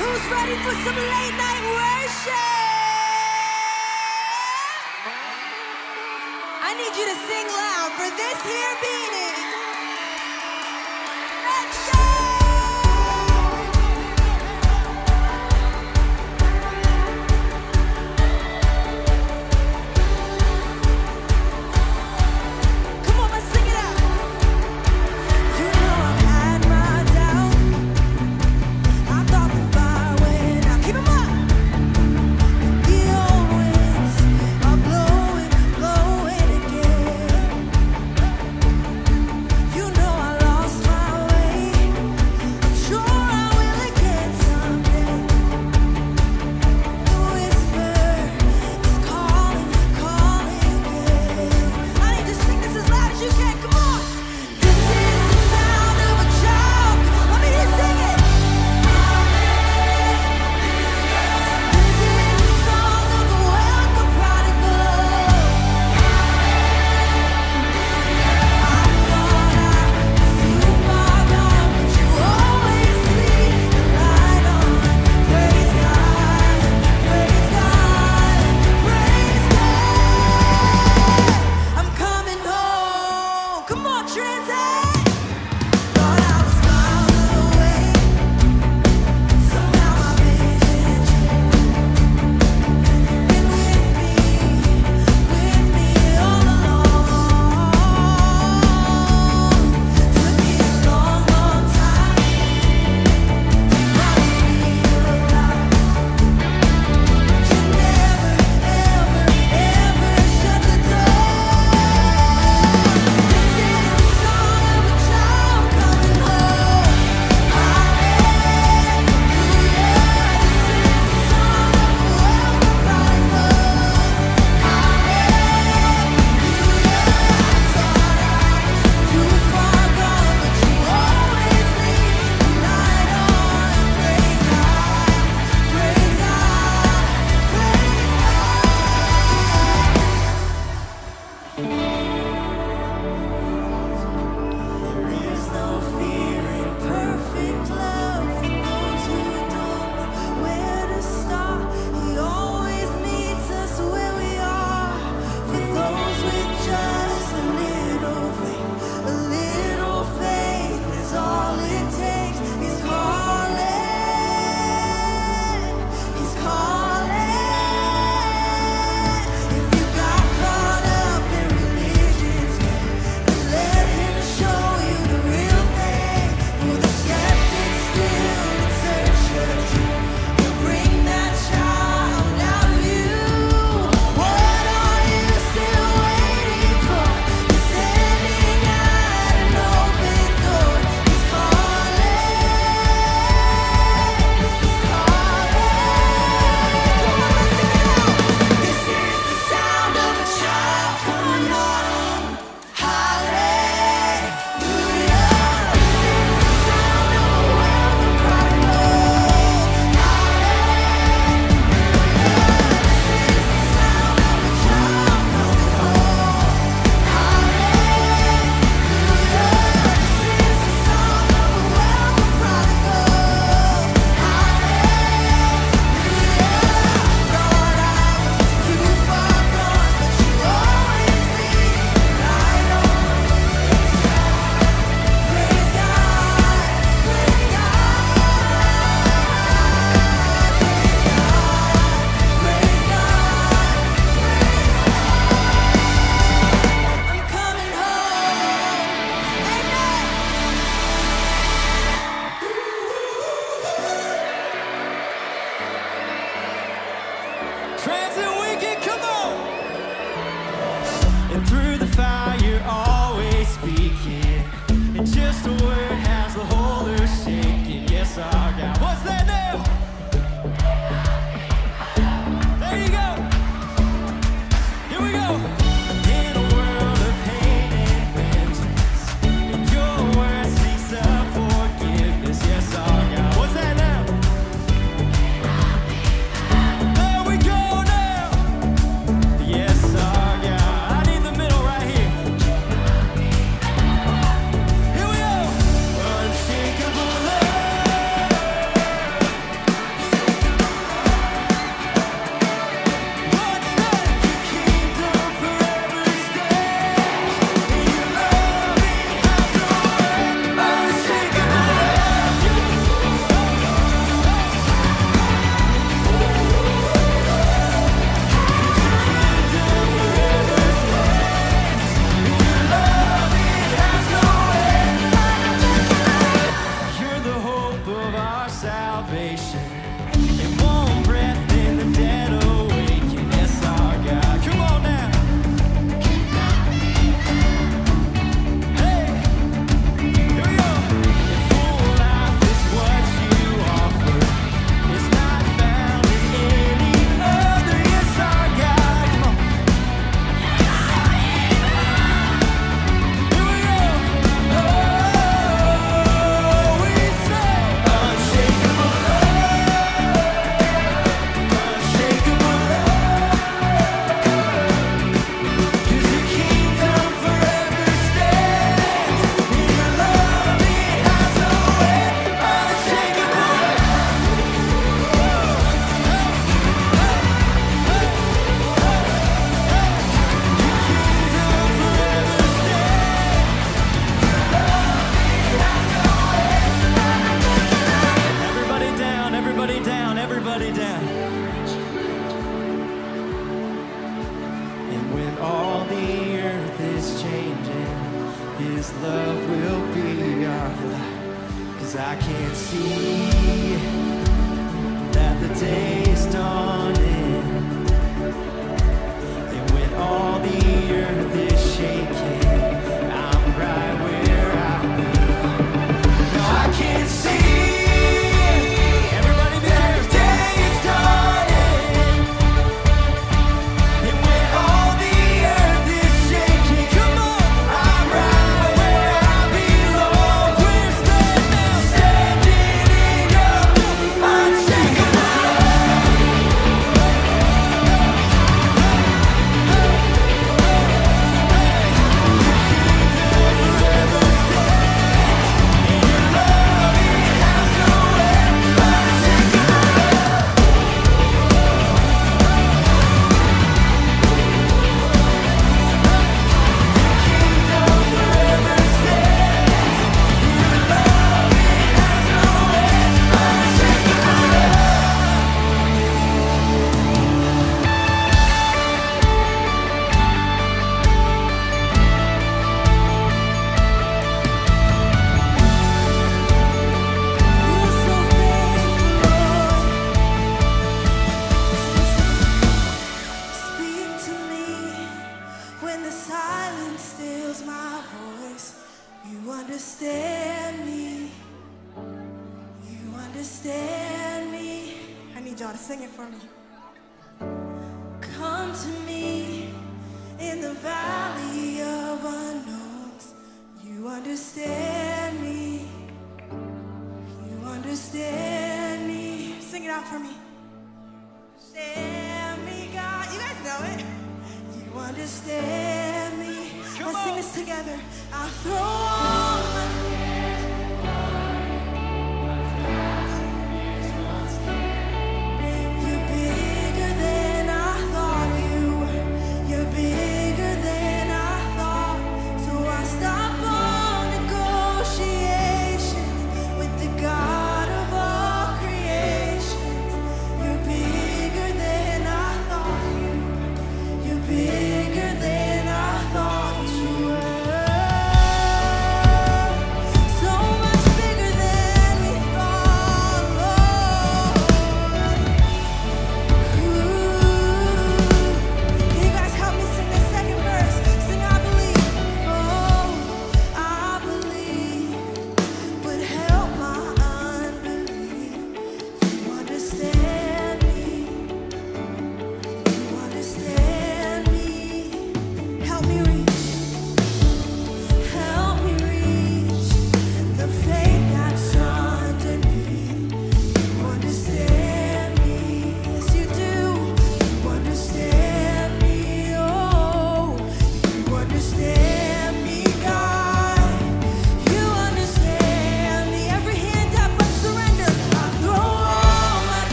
Who's ready for some late night worship? I need you to sing loud for this here beating. Let's go! Sing it for me.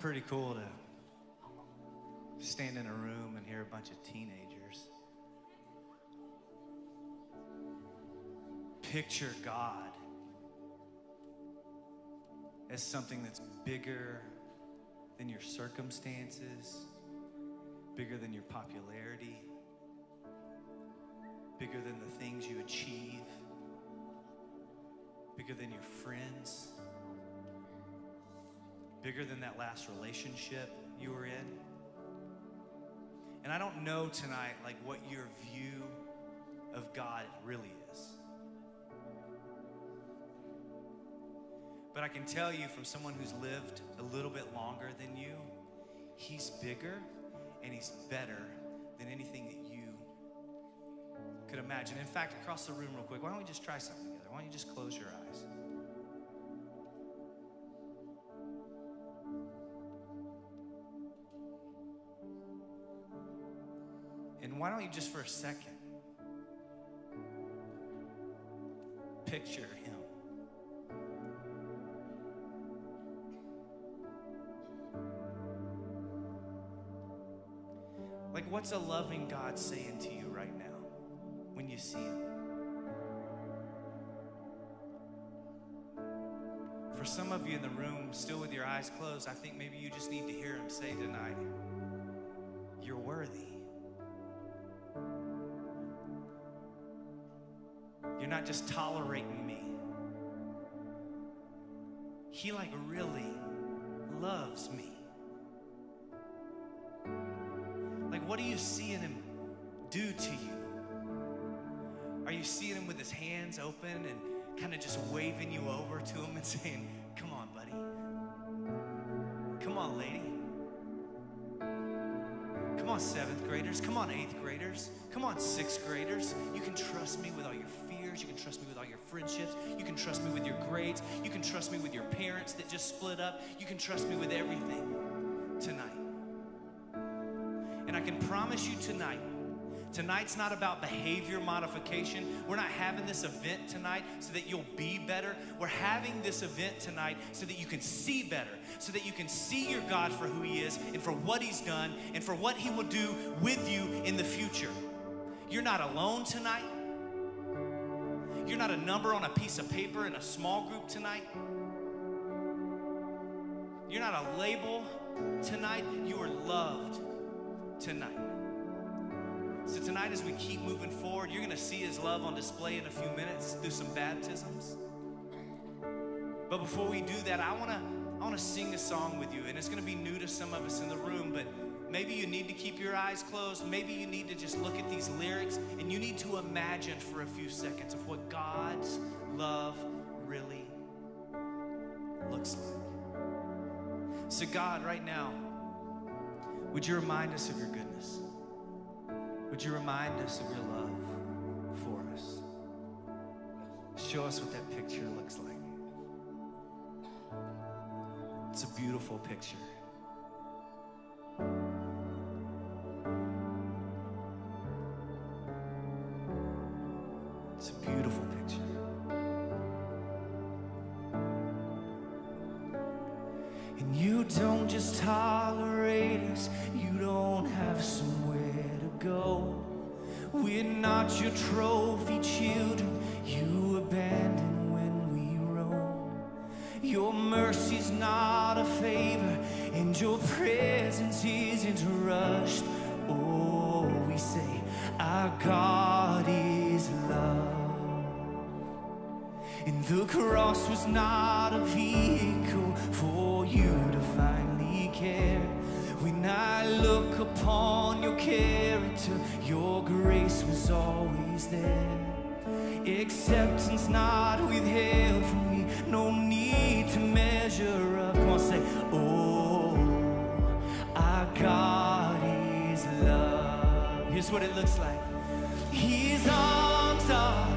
Pretty cool to stand in a room and hear a bunch of teenagers picture God as something that's bigger than your circumstances, bigger than your popularity, bigger than the things you achieve, bigger than your friends, bigger than that last relationship you were in. And I don't know tonight like what your view of God really is. But I can tell you from someone who's lived a little bit longer than you, he's bigger and he's better than anything that you could imagine. In fact, across the room, real quick, why don't we just try something together? Why don't you just close your eyes? Why don't you just for a second picture him? Like, what's a loving God saying to you right now when you see him? For some of you in the room, still with your eyes closed, I think maybe you just need to hear him say tonight, just tolerating me. He like really loves me. Like, what are you seeing him do to you? Are you seeing him with his hands open and kind of just waving you over to him and saying, Come on, buddy. Come on, lady. Come on, seventh graders. Come on, eighth graders. Come on, sixth graders. You can trust me with all your fears. You can trust me with all your friendships. You can trust me with your grades. You can trust me with your parents that just split up. You can trust me with everything tonight. And I can promise you tonight Tonight's not about behavior modification. We're not having this event tonight so that you'll be better. We're having this event tonight so that you can see better, so that you can see your God for who He is and for what He's done and for what He will do with you in the future. You're not alone tonight. You're not a number on a piece of paper in a small group tonight. You're not a label tonight. You are loved tonight. So, tonight, as we keep moving forward, you're going to see His love on display in a few minutes through some baptisms. But before we do that, I want to I want to sing a song with you, and it's going to be new to some of us in the room, but maybe you need to keep your eyes closed. Maybe you need to just look at these lyrics and you need to imagine for a few seconds of what God's love really looks like. So, God, right now, would you remind us of your goodness? Would you remind us of your love for us? Show us what that picture looks like. It's a beautiful picture. Always there. Acceptance not withheld from me, no need to measure up. Come on, say, Oh, our God is love. Here's what it looks like His arms are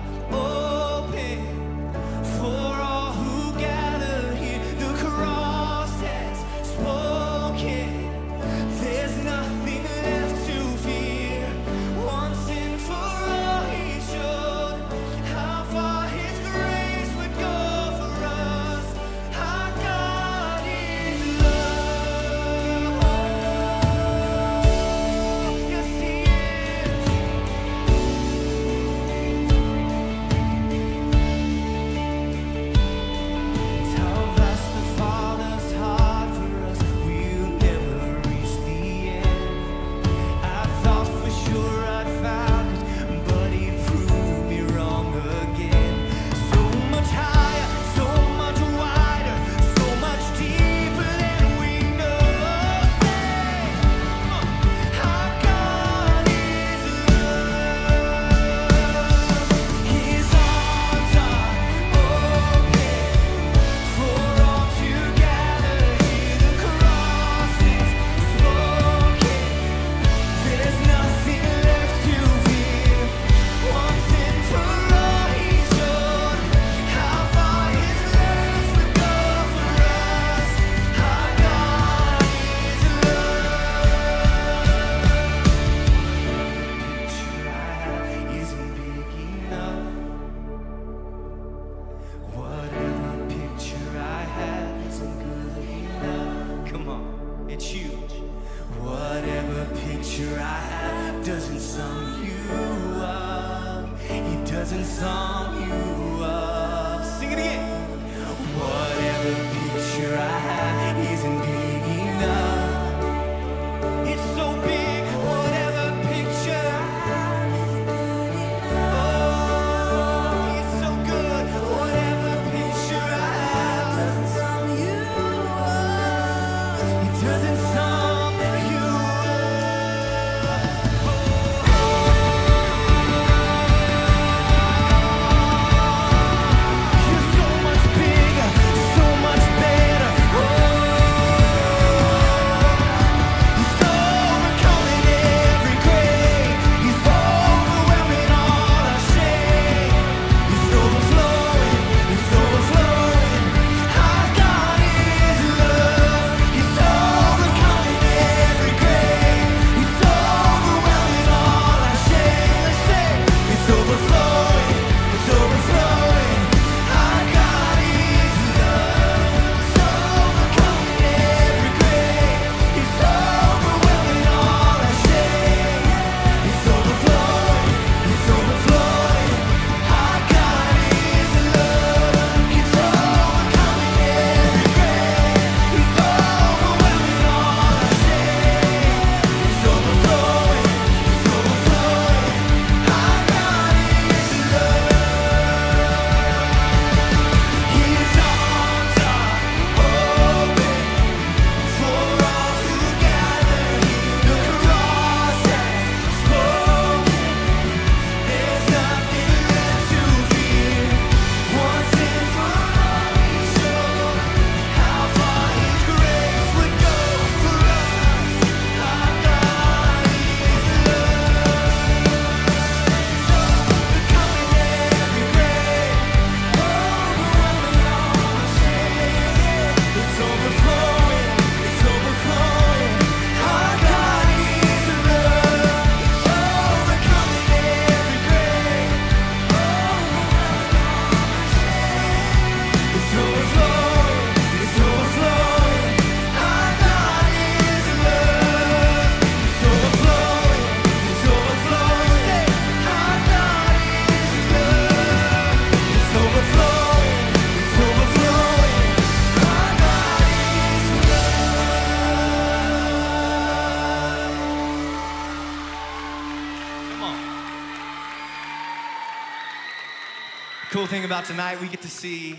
about tonight, we get to see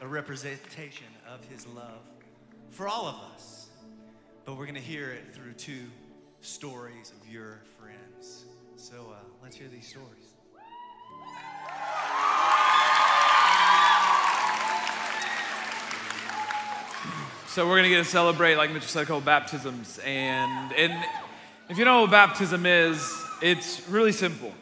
a representation of his love for all of us. But we're going to hear it through two stories of your friends. So uh, let's hear these stories. So we're gonna get to celebrate, like Mitchell said, called baptisms. And and if you know what baptism is, it's really simple.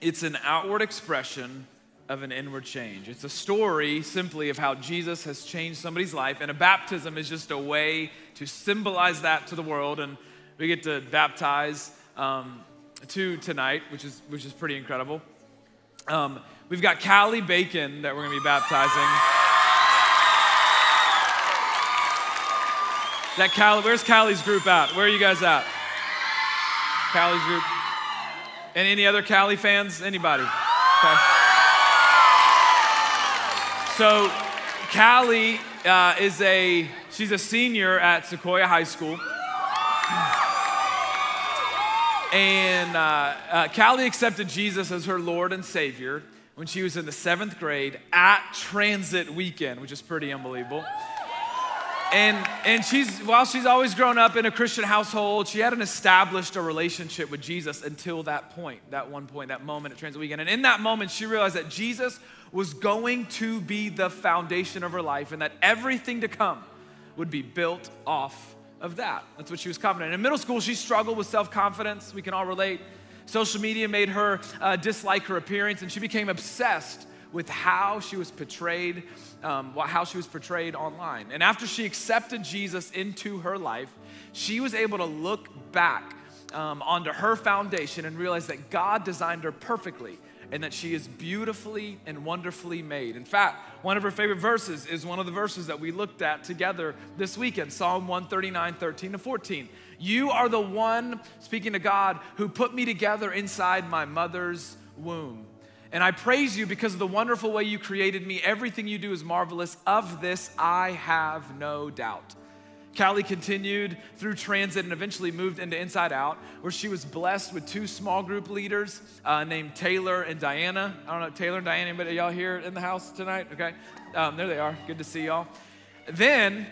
It's an outward expression of an inward change. It's a story simply of how Jesus has changed somebody's life, and a baptism is just a way to symbolize that to the world. And we get to baptize um, two tonight, which is which is pretty incredible. Um, we've got Callie Bacon that we're gonna be baptizing. That Callie, where's Callie's group at? Where are you guys at? Callie's group. And any other Callie fans? Anybody? Okay. So, Callie uh, is a, she's a senior at Sequoyah High School. And uh, uh, Callie accepted Jesus as her Lord and Savior when she was in the seventh grade at Transit Weekend, which is pretty unbelievable. And, and she's, while she's always grown up in a Christian household, she hadn't established a relationship with Jesus until that point, that one point, that moment at Transit Weekend. And in that moment, she realized that Jesus was going to be the foundation of her life and that everything to come would be built off of that. That's what she was confident. In middle school, she struggled with self confidence. We can all relate. Social media made her uh, dislike her appearance, and she became obsessed with how she was portrayed, um, how she was portrayed online. And after she accepted Jesus into her life, she was able to look back um, onto her foundation and realize that God designed her perfectly and that she is beautifully and wonderfully made. In fact, one of her favorite verses is one of the verses that we looked at together this weekend Psalm 139, 13 to 14. You are the one, speaking to God, who put me together inside my mother's womb. And I praise you because of the wonderful way you created me. Everything you do is marvelous. Of this, I have no doubt. Callie continued through transit and eventually moved into Inside Out, where she was blessed with two small group leaders uh, named Taylor and Diana. I don't know, Taylor and Diana, anybody y'all here in the house tonight? Okay. Um, there they are. Good to see y'all. Then,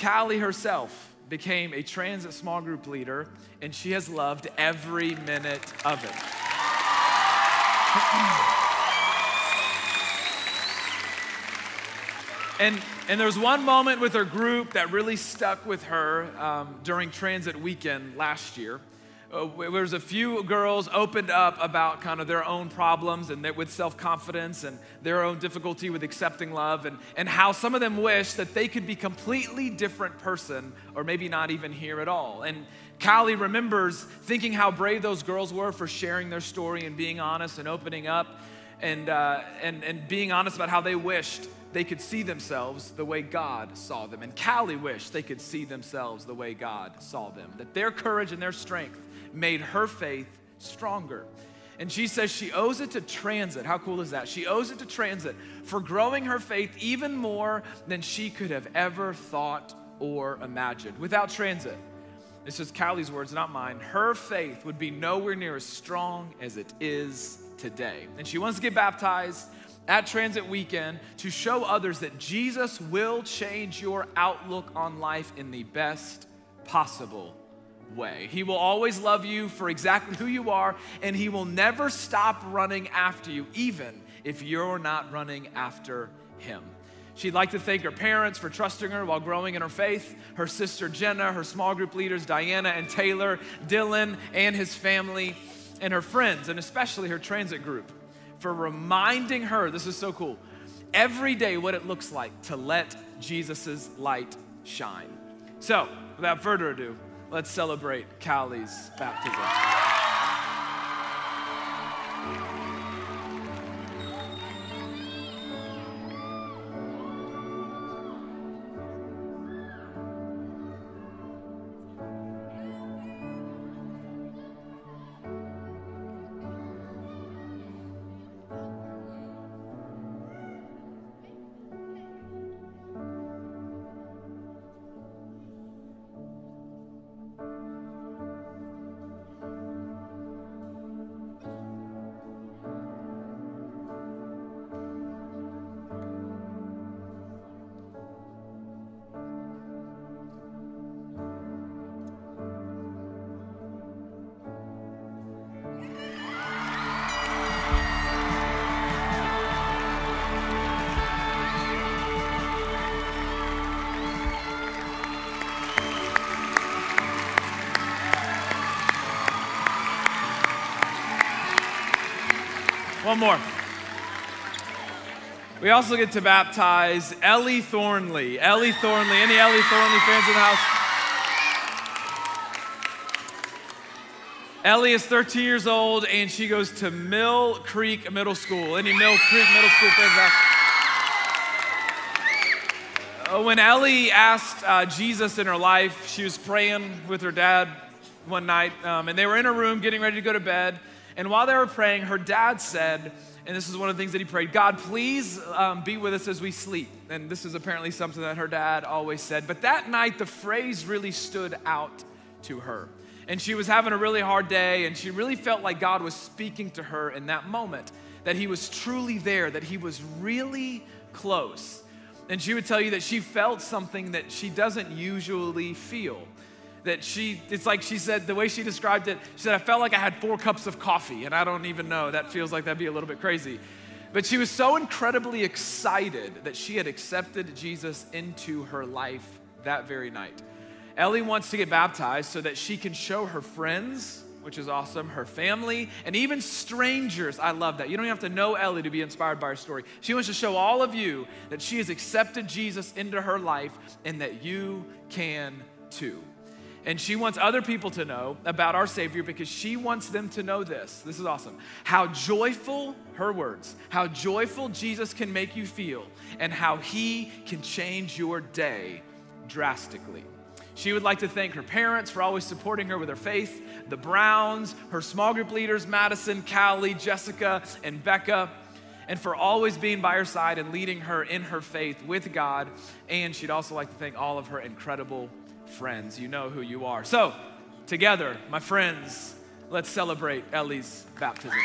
Callie herself became a transit small group leader, and she has loved every minute of it. And, and there was one moment with her group that really stuck with her um, during transit weekend last year. Uh, there was a few girls opened up about kind of their own problems and with self-confidence and their own difficulty with accepting love and, and how some of them wish that they could be completely different person or maybe not even here at all. And Callie remembers thinking how brave those girls were for sharing their story and being honest and opening up and, uh, and, and being honest about how they wished they could see themselves the way God saw them. And Callie wished they could see themselves the way God saw them. That their courage and their strength made her faith stronger. And she says she owes it to transit. How cool is that? She owes it to transit for growing her faith even more than she could have ever thought or imagined. Without transit, this is Callie's words, not mine. Her faith would be nowhere near as strong as it is today. And she wants to get baptized at Transit Weekend to show others that Jesus will change your outlook on life in the best possible way. He will always love you for exactly who you are, and He will never stop running after you, even if you're not running after Him. She'd like to thank her parents for trusting her while growing in her faith, her sister Jenna, her small group leaders Diana and Taylor, Dylan and his family, and her friends, and especially her transit group for reminding her this is so cool every day what it looks like to let Jesus' light shine. So, without further ado, let's celebrate Callie's baptism. One more. We also get to baptize Ellie Thornley. Ellie Thornley. Any Ellie Thornley fans in the house? Ellie is 13 years old and she goes to Mill Creek Middle School. Any Mill Creek Middle School fans out? Uh, When Ellie asked uh, Jesus in her life, she was praying with her dad one night, um, and they were in her room getting ready to go to bed. And while they were praying, her dad said, and this is one of the things that he prayed God, please um, be with us as we sleep. And this is apparently something that her dad always said. But that night, the phrase really stood out to her. And she was having a really hard day, and she really felt like God was speaking to her in that moment, that He was truly there, that He was really close. And she would tell you that she felt something that she doesn't usually feel. That she, it's like she said, the way she described it, she said, I felt like I had four cups of coffee, and I don't even know. That feels like that'd be a little bit crazy. But she was so incredibly excited that she had accepted Jesus into her life that very night. Ellie wants to get baptized so that she can show her friends, which is awesome, her family, and even strangers. I love that. You don't have to know Ellie to be inspired by her story. She wants to show all of you that she has accepted Jesus into her life and that you can too. And she wants other people to know about our Savior because she wants them to know this. This is awesome. How joyful, her words, how joyful Jesus can make you feel and how he can change your day drastically. She would like to thank her parents for always supporting her with her faith, the Browns, her small group leaders, Madison, Callie, Jessica, and Becca, and for always being by her side and leading her in her faith with God. And she'd also like to thank all of her incredible friends. You know who you are. So, together, my friends, let's celebrate Ellie's baptism.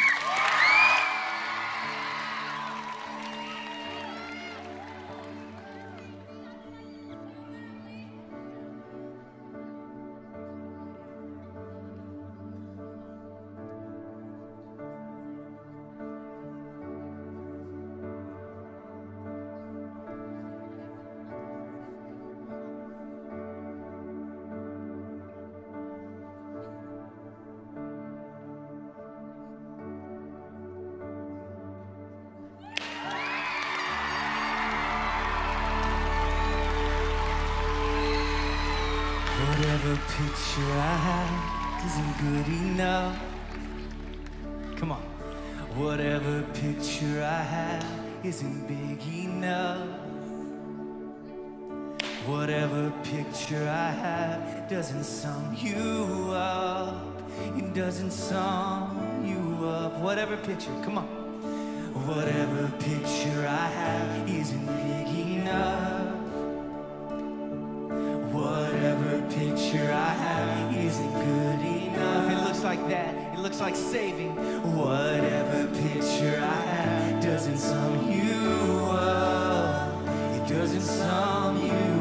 Isn't good enough. Come on. Whatever picture I have isn't big enough. Whatever picture I have doesn't sum you up. It doesn't sum you up. Whatever picture, come on. Whatever picture I have isn't big enough. Whatever picture I have isn't good enough. It looks like that. It looks like saving. Whatever picture I have doesn't sum you up. It doesn't sum you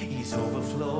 he's overflowing.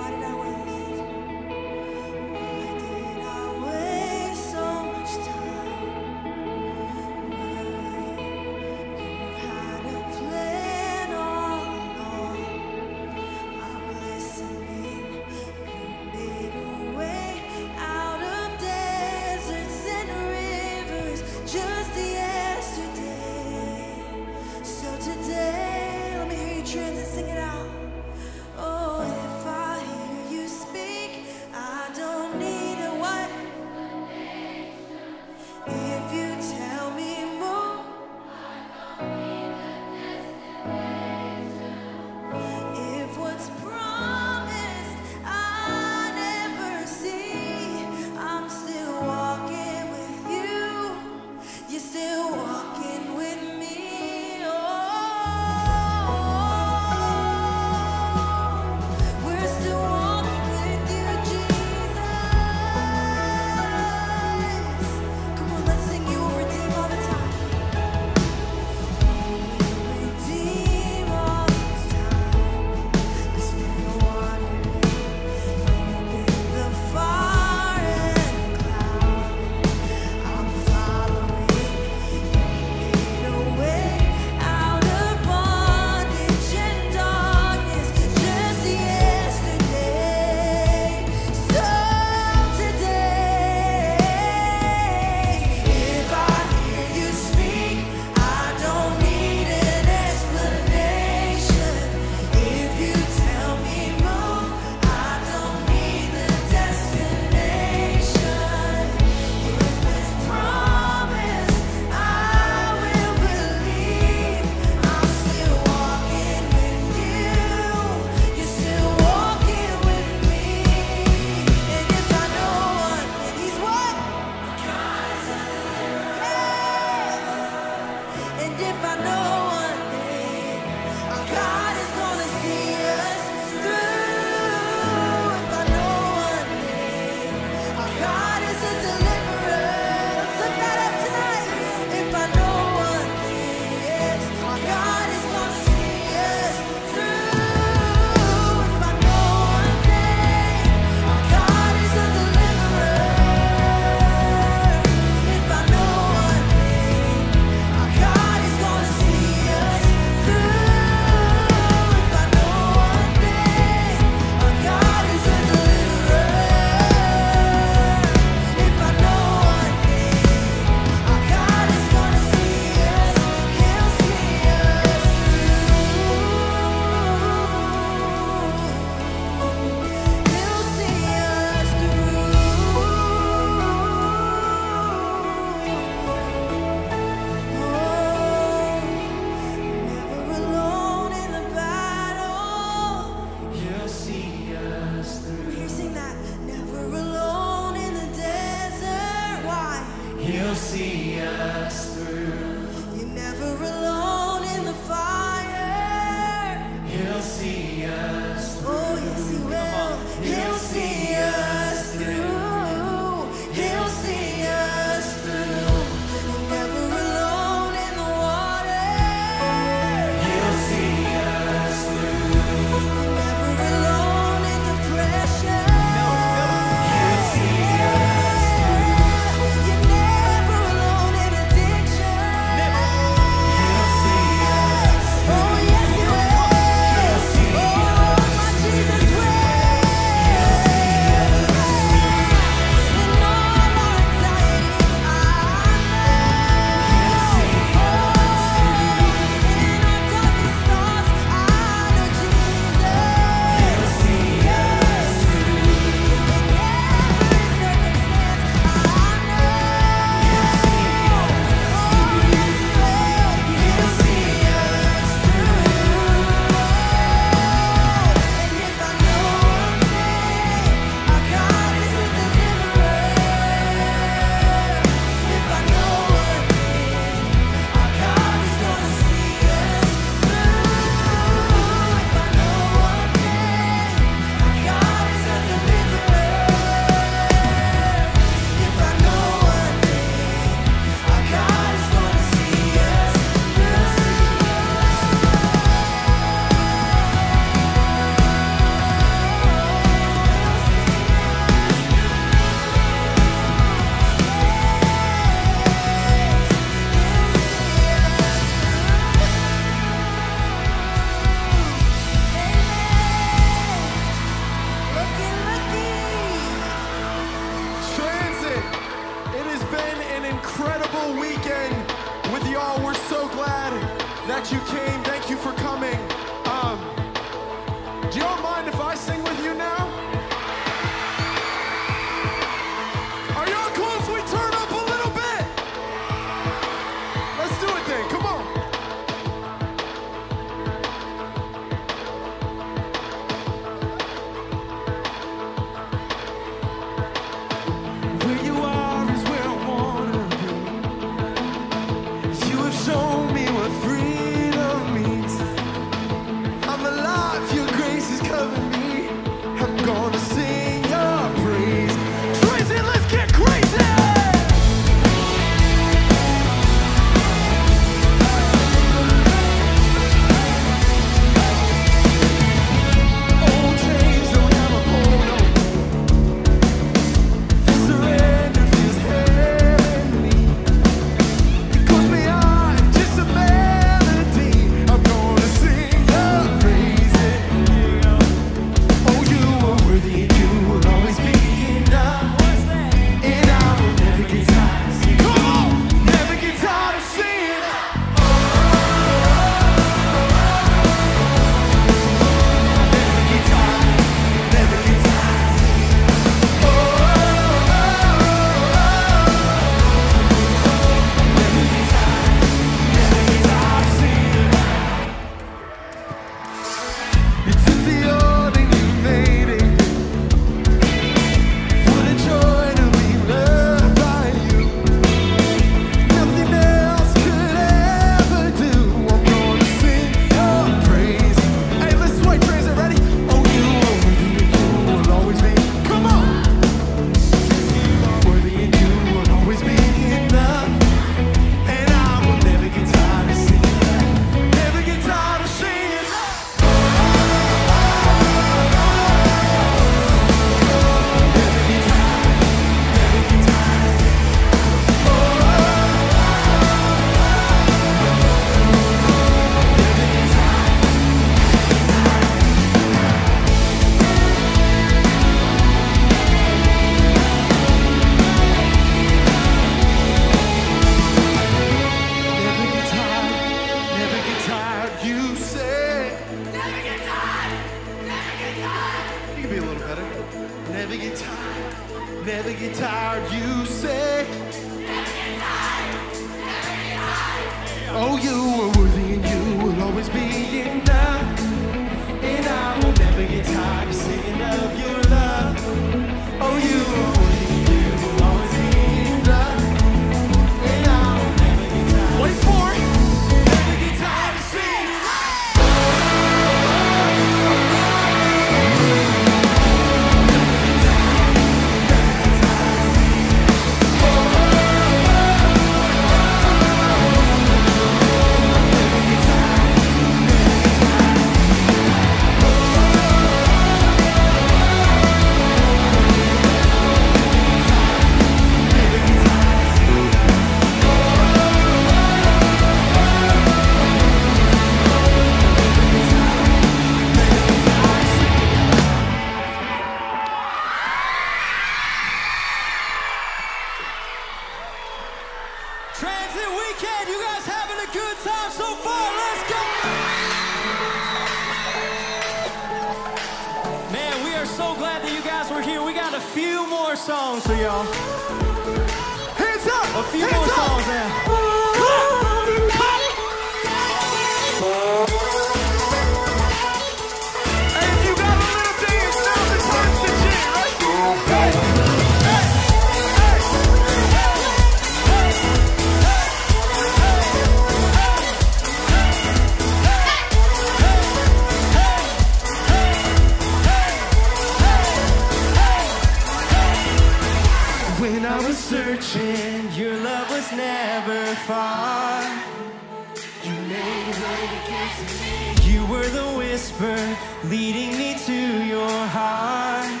leading me to your heart.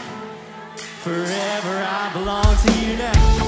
Forever I belong to you now.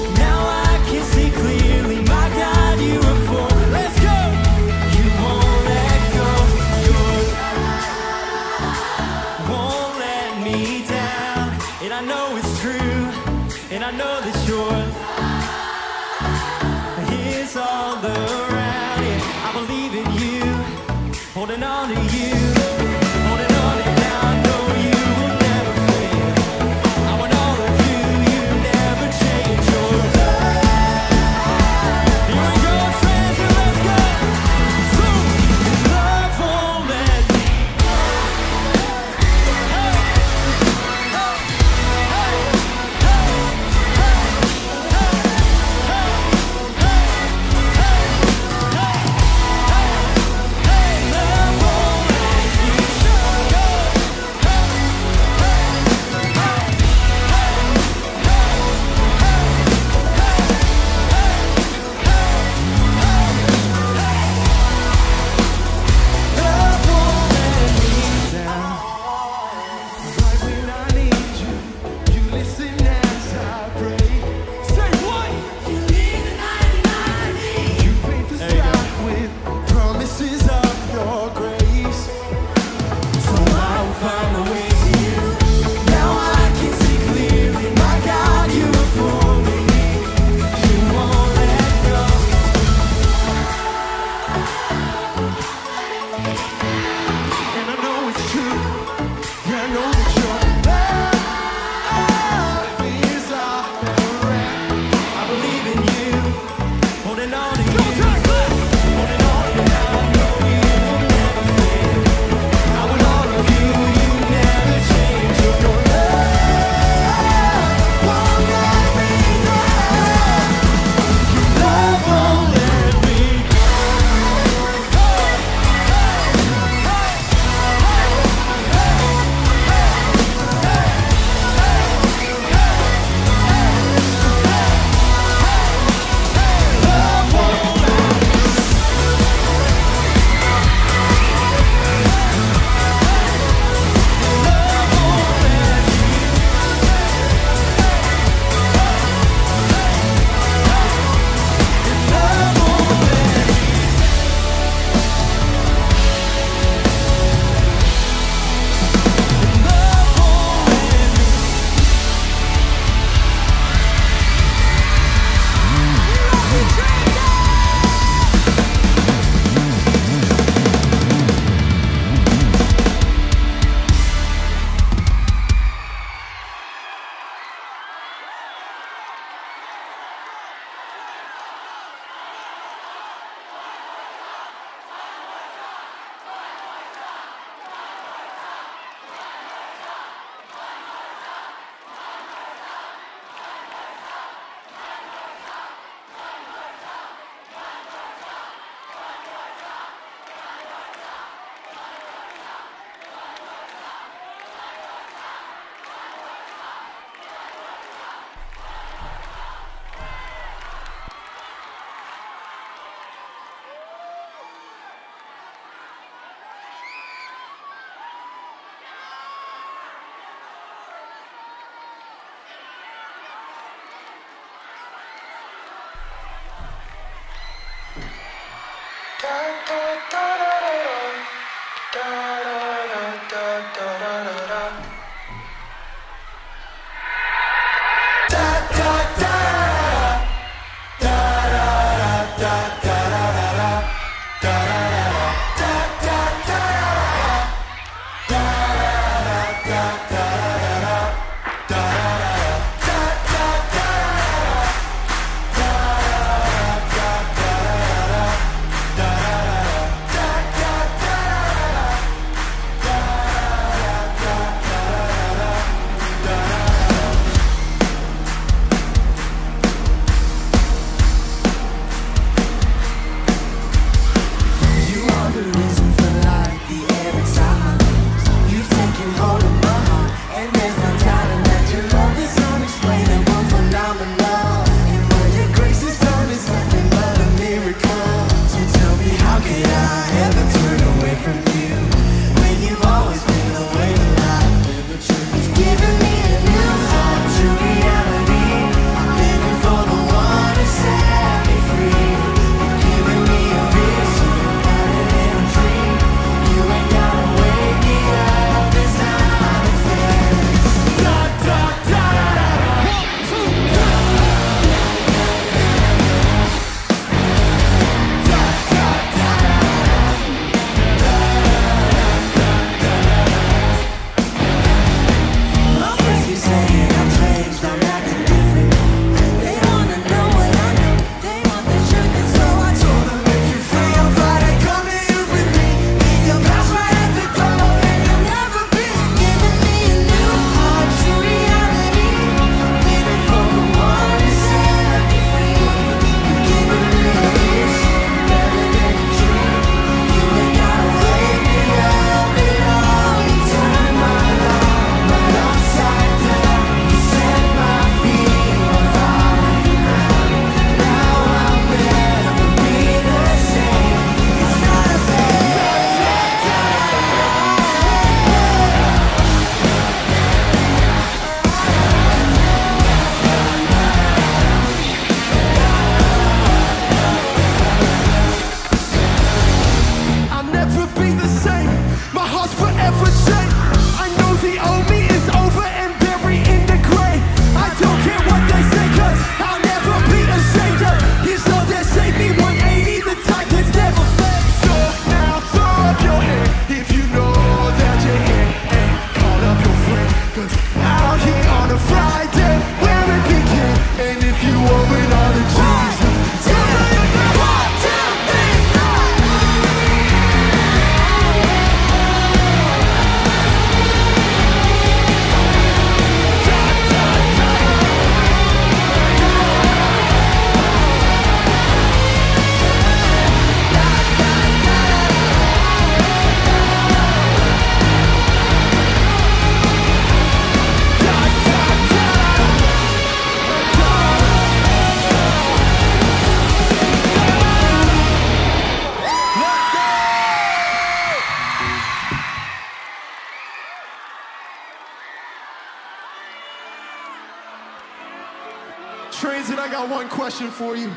question for you.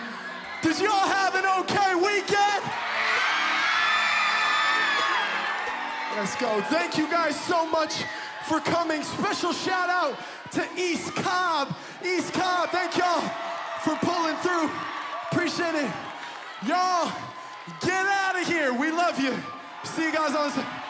Did y'all have an okay weekend? Let's go. Thank you guys so much for coming. Special shout out to East Cobb. East Cobb, thank y'all for pulling through. Appreciate it. Y'all, get out of here. We love you. See you guys on.